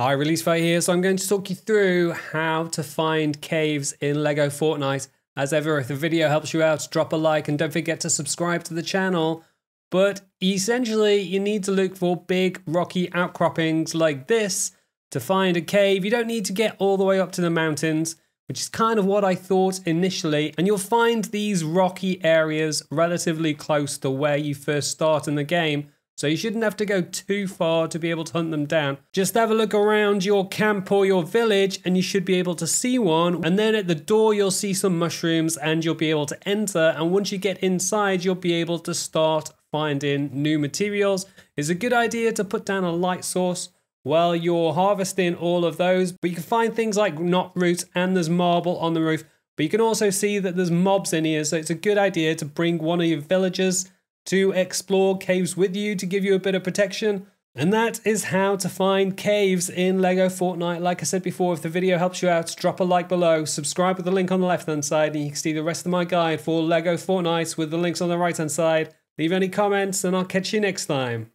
Hi, Release Fire here. So I'm going to talk you through how to find caves in LEGO Fortnite. As ever, if the video helps you out, drop a like and don't forget to subscribe to the channel. But essentially, you need to look for big rocky outcroppings like this to find a cave. You don't need to get all the way up to the mountains, which is kind of what I thought initially. And you'll find these rocky areas relatively close to where you first start in the game. So you shouldn't have to go too far to be able to hunt them down. Just have a look around your camp or your village and you should be able to see one. And then at the door you'll see some mushrooms and you'll be able to enter. And once you get inside you'll be able to start finding new materials. It's a good idea to put down a light source while you're harvesting all of those. But you can find things like Knotroots and there's marble on the roof. But you can also see that there's mobs in here. So it's a good idea to bring one of your villagers to explore caves with you to give you a bit of protection. And that is how to find caves in LEGO Fortnite. Like I said before, if the video helps you out, drop a like below, subscribe with the link on the left hand side, and you can see the rest of my guide for LEGO Fortnite with the links on the right hand side. Leave any comments, and I'll catch you next time.